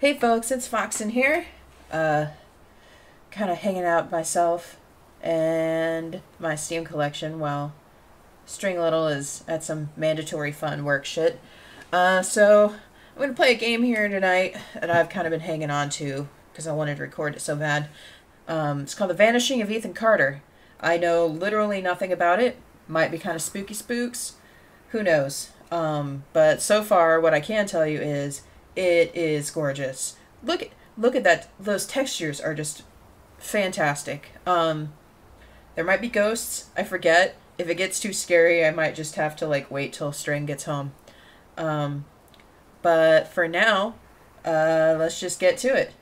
Hey folks, it's Foxen here. Uh, kind of hanging out myself and my Steam collection while String Little is at some mandatory fun work shit. Uh, so I'm going to play a game here tonight that I've kind of been hanging on to because I wanted to record it so bad. Um, it's called The Vanishing of Ethan Carter. I know literally nothing about it. Might be kind of spooky spooks. Who knows? Um, but so far, what I can tell you is it is gorgeous. Look look at that. Those textures are just fantastic. Um, there might be ghosts. I forget. If it gets too scary, I might just have to like wait till String gets home. Um, but for now, uh, let's just get to it.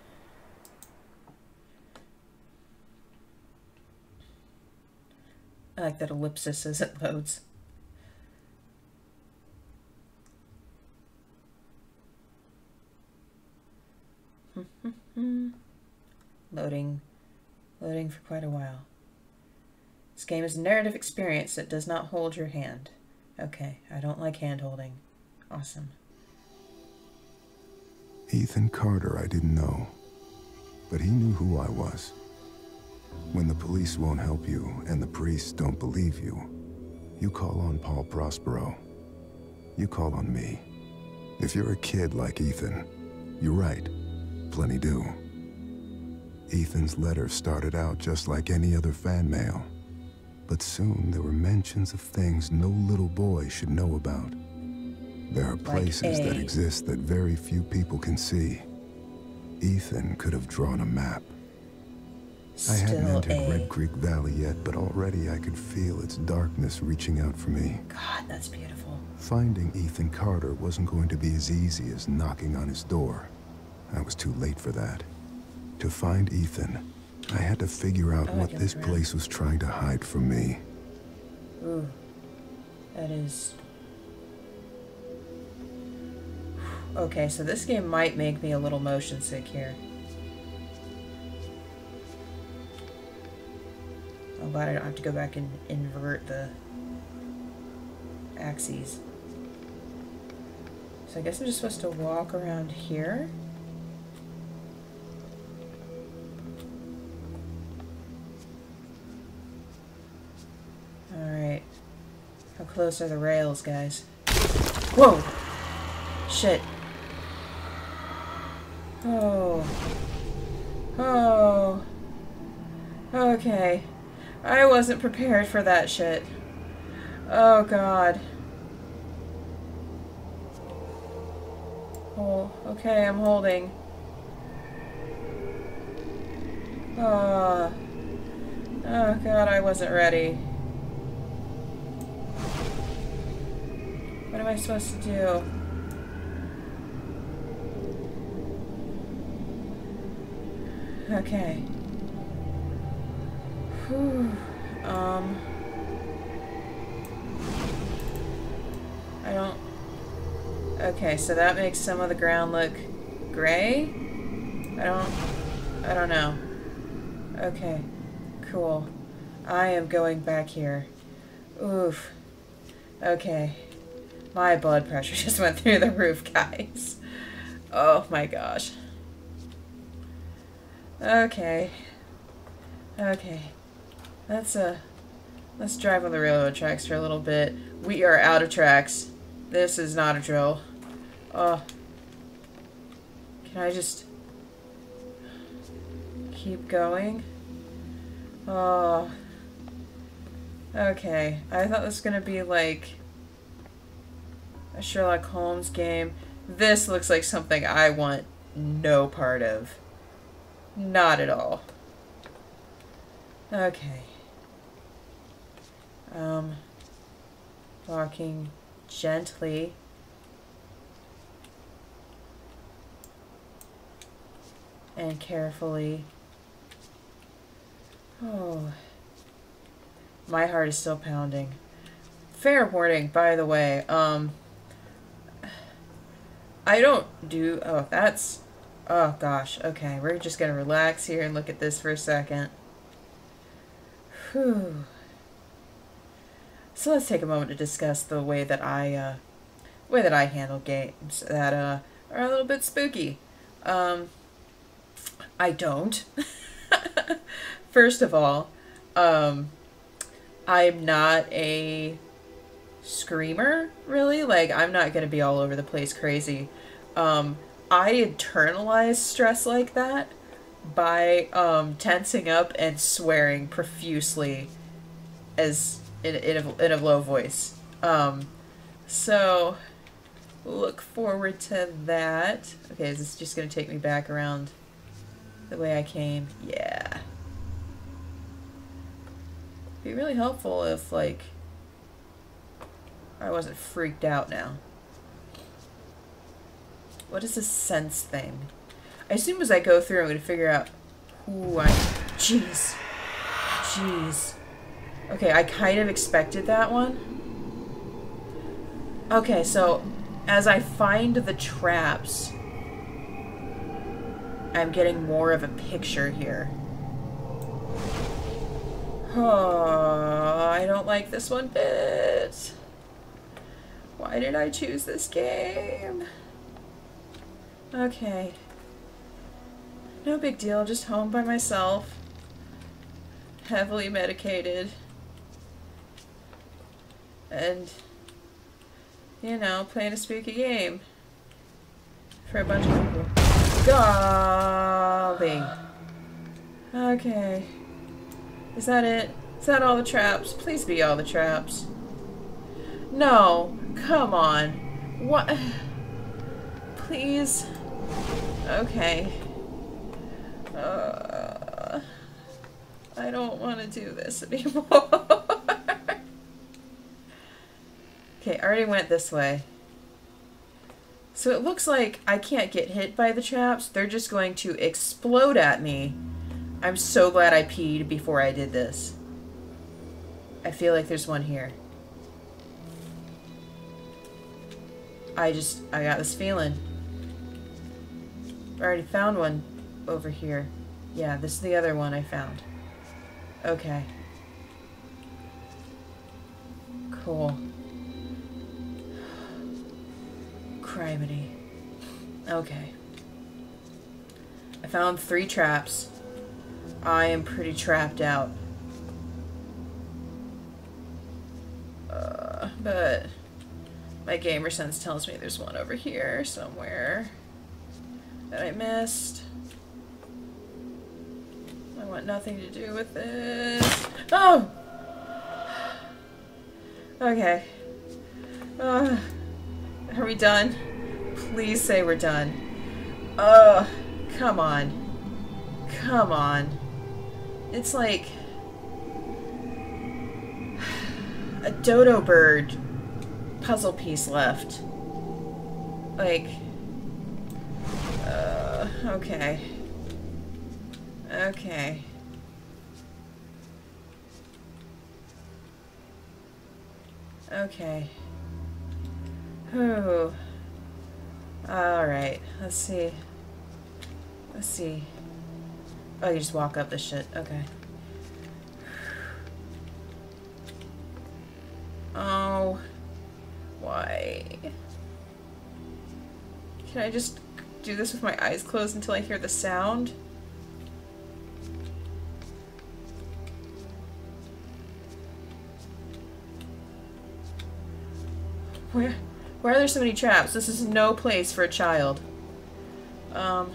I like that ellipsis as it loads. Mm. Loading. Loading for quite a while. This game is a narrative experience that does not hold your hand. Okay, I don't like hand holding. Awesome. Ethan Carter, I didn't know. But he knew who I was. When the police won't help you and the priests don't believe you, you call on Paul Prospero. You call on me. If you're a kid like Ethan, you're right. Plenty do. Ethan's letter started out just like any other fan mail. But soon there were mentions of things no little boy should know about. There are places that exist that very few people can see. Ethan could have drawn a map. I hadn't entered a. Red Creek Valley yet, but already I could feel its darkness reaching out for me. God, that's beautiful. Finding Ethan Carter wasn't going to be as easy as knocking on his door. I was too late for that. To find Ethan, I had to figure out what this place was trying to hide from me. Ooh. That is... Okay, so this game might make me a little motion sick here. I'm glad I don't have to go back and invert the axes. So I guess I'm just supposed to walk around here. Close are the rails, guys? Whoa! Shit. Oh. Oh. Okay. I wasn't prepared for that shit. Oh god. Oh, okay, I'm holding. Oh. Oh god, I wasn't ready. Am I supposed to do? Okay. Whew. Um. I don't... Okay, so that makes some of the ground look gray? I don't... I don't know. Okay. Cool. I am going back here. Oof. Okay. My blood pressure just went through the roof, guys. Oh my gosh. Okay. Okay. Let's, uh, let's drive on the railroad tracks for a little bit. We are out of tracks. This is not a drill. Oh. Can I just keep going? Oh. Okay. I thought this was gonna be like a Sherlock Holmes game. This looks like something I want no part of. Not at all. Okay. Um, walking gently. And carefully. Oh. My heart is still pounding. Fair warning, by the way. Um, I don't do... Oh, that's... Oh, gosh. Okay, we're just going to relax here and look at this for a second. Whew. So let's take a moment to discuss the way that I, uh, way that I handle games that, uh, are a little bit spooky. Um, I don't. First of all, um, I'm not a screamer, really. Like, I'm not going to be all over the place crazy. Um, I internalize stress like that by um, tensing up and swearing profusely as in, in, a, in a low voice. Um, so, look forward to that. Okay, is this just going to take me back around the way I came? Yeah. Be really helpful if, like, I wasn't freaked out now. What is this sense thing? I assume as I go through, I'm going to figure out who I... Jeez. Jeez. Okay, I kind of expected that one. Okay, so as I find the traps, I'm getting more of a picture here. Oh, I don't like this one bit. Why did I choose this game? Okay. No big deal, just home by myself. Heavily medicated. And, you know, playing a spooky game. For a bunch of people. Golly. Okay. Is that it? Is that all the traps? Please be all the traps. No. Come on. What? Please. Okay. Uh, I don't want to do this anymore. okay, I already went this way. So it looks like I can't get hit by the traps. They're just going to explode at me. I'm so glad I peed before I did this. I feel like there's one here. I just, I got this feeling. I already found one over here. Yeah, this is the other one I found. Okay. Cool. Criminy. Okay. I found three traps. I am pretty trapped out. Uh, but my gamer sense tells me there's one over here somewhere that I missed. I want nothing to do with this. Oh! Okay. Uh, are we done? Please say we're done. Oh, come on. Come on. It's like a dodo bird puzzle piece left. Like, uh, okay. Okay. Okay. Whew. Alright, let's see. Let's see. Oh, you just walk up this shit. Okay. Can I just do this with my eyes closed until I hear the sound? Where, why are there so many traps? This is no place for a child. Um,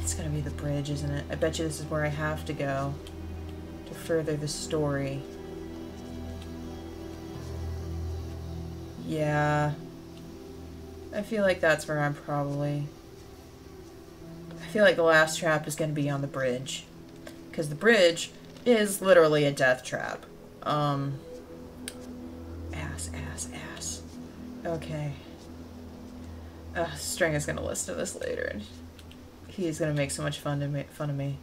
it's gonna be the bridge, isn't it? I bet you this is where I have to go to further the story. Yeah. I feel like that's where I'm probably... I feel like the last trap is going to be on the bridge. Because the bridge is literally a death trap. Um... Ass, ass, ass. Okay. Uh, String is going to listen to this later, and he's going to make so much fun, to fun of me.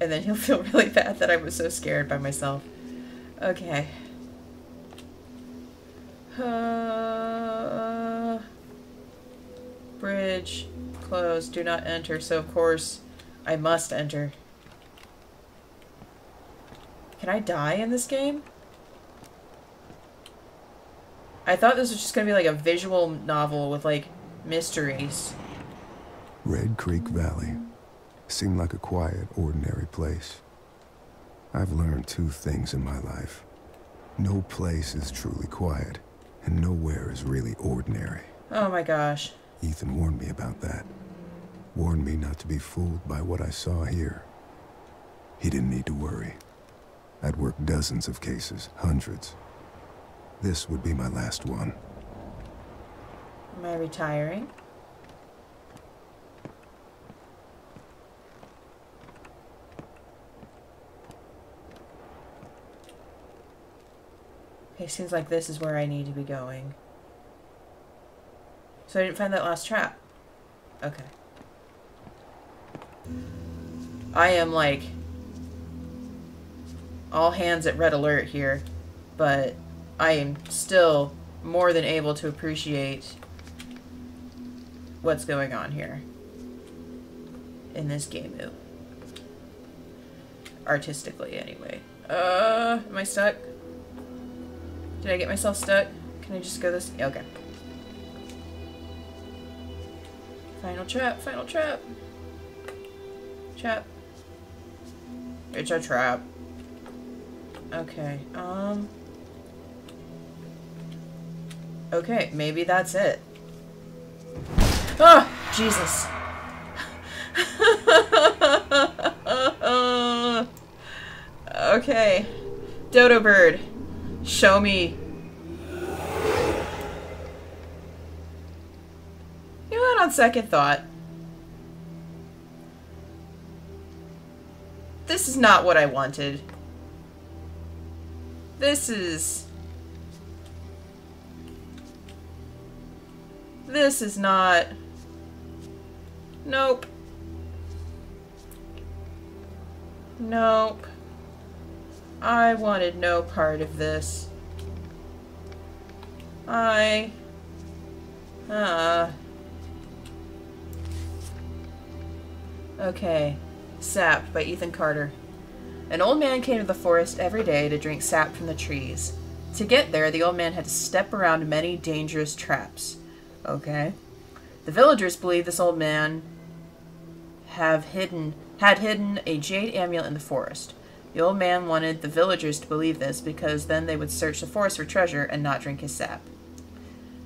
And then he'll feel really bad that I was so scared by myself. Okay. Closed. Do not enter. So, of course, I must enter. Can I die in this game? I thought this was just going to be like a visual novel with like mysteries. Red Creek Valley seemed like a quiet, ordinary place. I've learned two things in my life. No place is truly quiet, and nowhere is really ordinary. Oh my gosh. Ethan warned me about that. Warned me not to be fooled by what I saw here. He didn't need to worry. I'd worked dozens of cases, hundreds. This would be my last one. Am I retiring? It seems like this is where I need to be going. So I didn't find that last trap. Okay. I am like all hands at red alert here, but I am still more than able to appreciate what's going on here in this game artistically anyway. Uh am i stuck? Did i get myself stuck? Can i just go this? Okay final trap final trap trap it's a trap okay um okay maybe that's it Oh, Jesus. okay. Dodo bird, show me. You know what, on second thought, this is not what I wanted. This is... This is not... Nope. Nope. I wanted no part of this. I... Uh... Okay. Sap by Ethan Carter. An old man came to the forest every day to drink sap from the trees. To get there, the old man had to step around many dangerous traps. Okay. The villagers believed this old man have hidden had hidden a jade amulet in the forest. The old man wanted the villagers to believe this because then they would search the forest for treasure and not drink his sap.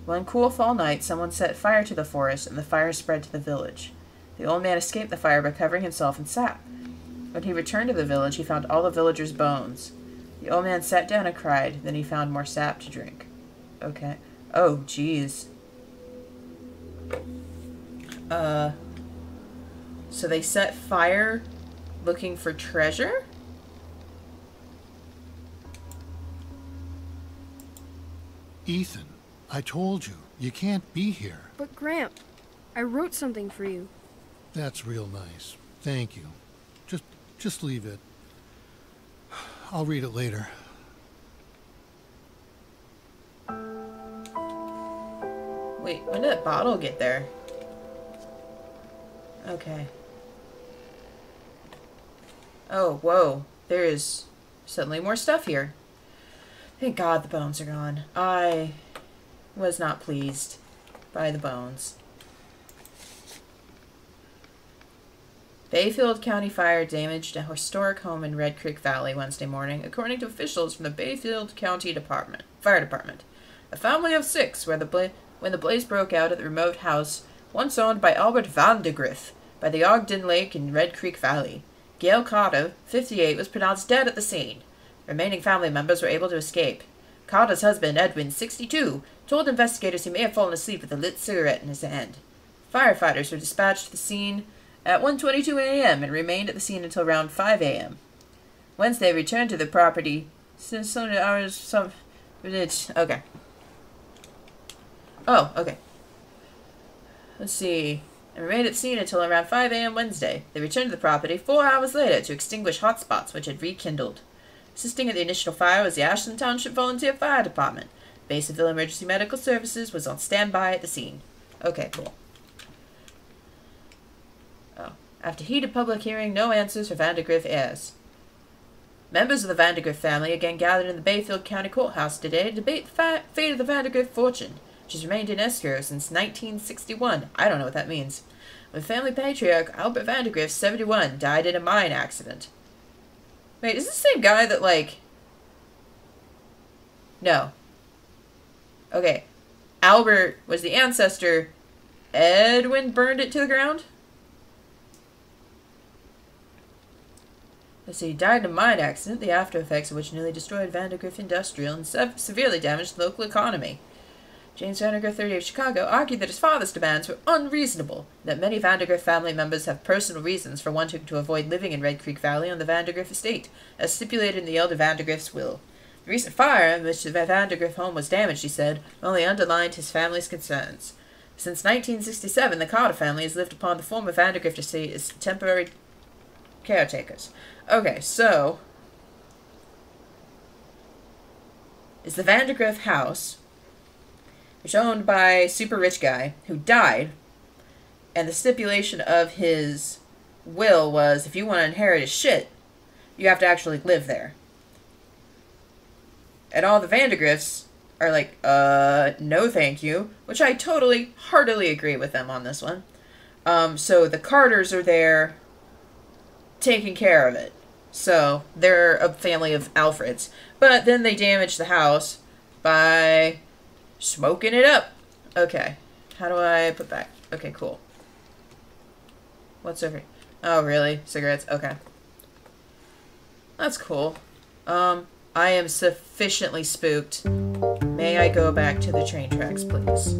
One cool fall night, someone set fire to the forest, and the fire spread to the village. The old man escaped the fire by covering himself in sap. When he returned to the village, he found all the villagers' bones. The old man sat down and cried. Then he found more sap to drink. Okay. Oh, jeez. Uh, so they set fire looking for treasure? Ethan, I told you, you can't be here. But Gramp, I wrote something for you. That's real nice. Thank you. Just just leave it. I'll read it later. Wait, when did that bottle get there? Okay. Oh, whoa. There is suddenly more stuff here. Thank God the bones are gone. I was not pleased by the bones. Bayfield County Fire damaged a historic home in Red Creek Valley Wednesday morning, according to officials from the Bayfield County Department Fire Department. A family of six, where the bla- when the blaze broke out at the remote house once owned by Albert Vandergriff, by the Ogden Lake in Red Creek Valley. Gail Carter, 58, was pronounced dead at the scene. Remaining family members were able to escape. Carter's husband, Edwin, 62, told investigators he may have fallen asleep with a lit cigarette in his hand. Firefighters were dispatched to the scene at 1.22 a.m. and remained at the scene until around 5 a.m. Wednesday returned to the property since some hours uh, some okay. Oh, okay. Let's see and remained at the scene until around 5 a.m. Wednesday. They returned to the property four hours later to extinguish hot spots which had rekindled. Assisting at the initial fire was the Ashland Township Volunteer Fire Department. Baseville Emergency Medical Services was on standby at the scene. Okay, cool. Oh. After heated public hearing, no answers for Vandergriff heirs. Members of the Vandergriff family again gathered in the Bayfield County Courthouse today to debate the fate of the Vandergriff fortune. which has remained in escrow since 1961. I don't know what that means. When family patriarch Albert Vandergrift, 71, died in a mine accident. Wait, is this the same guy that, like. No. Okay. Albert was the ancestor. Edwin burned it to the ground? Let's he died in a mine accident, the after effects of which nearly destroyed Vandergrift Industrial and sev- severely damaged the local economy. James Vandergrift, 30 of Chicago, argued that his father's demands were unreasonable, that many Vandergrift family members have personal reasons for wanting to avoid living in Red Creek Valley on the Vandergrift estate, as stipulated in the elder Vandergrift's will. The recent fire in which the Vandergrift home was damaged, he said, only underlined his family's concerns. Since 1967, the Carter family has lived upon the former Vandergrift estate as temporary caretakers. Okay, so is the Vandergrift house, which owned by super rich guy who died, and the stipulation of his will was if you want to inherit his shit, you have to actually live there. And all the Vandergrifts are like, uh, no thank you, which I totally, heartily agree with them on this one. Um, so the Carters are there taking care of it. So they're a family of Alfreds. But then they damage the house by smoking it up. Okay. How do I put back? Okay, cool. What's over here? Oh, really? Cigarettes? Okay. That's cool. Um, I am sufficiently spooked. May I go back to the train tracks, please?